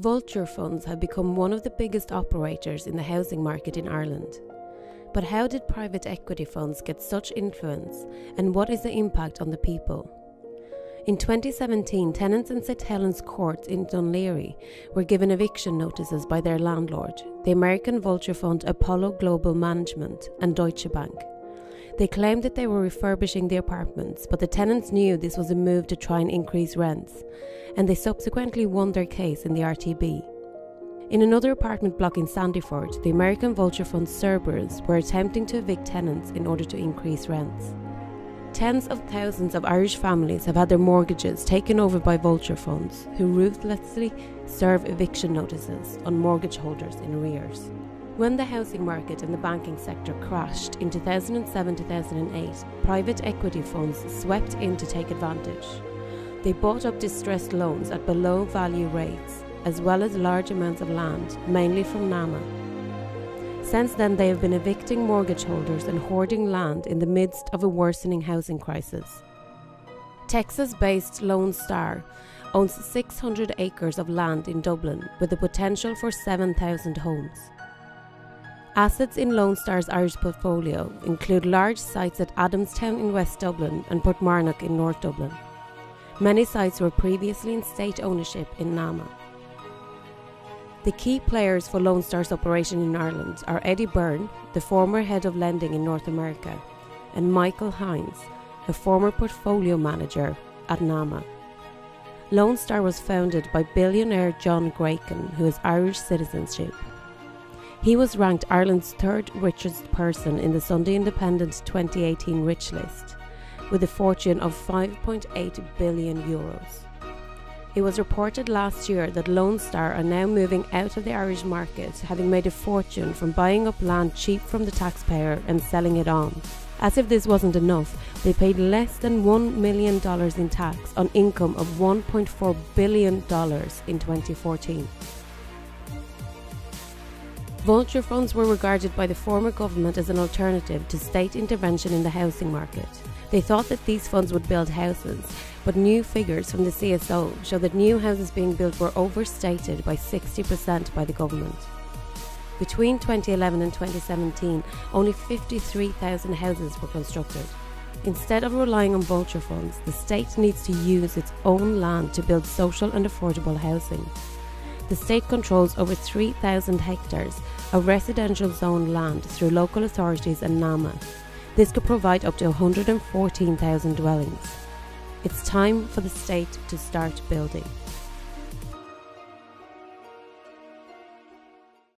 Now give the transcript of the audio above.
Vulture funds have become one of the biggest operators in the housing market in Ireland. But how did private equity funds get such influence, and what is the impact on the people? In 2017, tenants in St Helens Court in Laoghaire were given eviction notices by their landlord, the American vulture fund Apollo Global Management and Deutsche Bank. They claimed that they were refurbishing the apartments, but the tenants knew this was a move to try and increase rents, and they subsequently won their case in the RTB. In another apartment block in Sandyford, the American vulture fund Cerberus were attempting to evict tenants in order to increase rents. Tens of thousands of Irish families have had their mortgages taken over by vulture funds, who ruthlessly serve eviction notices on mortgage holders in arrears. When the housing market and the banking sector crashed in 2007 2008, private equity funds swept in to take advantage. They bought up distressed loans at below value rates, as well as large amounts of land, mainly from NAMA. Since then, they have been evicting mortgage holders and hoarding land in the midst of a worsening housing crisis. Texas based Lone Star owns 600 acres of land in Dublin with the potential for 7,000 homes. Assets in Lone Star's Irish portfolio include large sites at Adamstown in West Dublin and Portmarnock in North Dublin. Many sites were previously in state ownership in NAMA. The key players for Lone Star's operation in Ireland are Eddie Byrne, the former head of lending in North America, and Michael Hines, a former portfolio manager at NAMA. Lone Star was founded by billionaire John Grayken, who has Irish citizenship. He was ranked Ireland's third richest person in the Sunday Independent 2018 Rich List, with a fortune of 5.8 billion euros. It was reported last year that Lone Star are now moving out of the Irish market, having made a fortune from buying up land cheap from the taxpayer and selling it on. As if this wasn't enough, they paid less than $1 million in tax on income of $1.4 billion in 2014. Vulture funds were regarded by the former government as an alternative to state intervention in the housing market. They thought that these funds would build houses, but new figures from the CSO show that new houses being built were overstated by 60% by the government. Between 2011 and 2017, only 53,000 houses were constructed. Instead of relying on vulture funds, the state needs to use its own land to build social and affordable housing. The state controls over 3,000 hectares of residential zone land through local authorities and NAMA. This could provide up to 114,000 dwellings. It's time for the state to start building.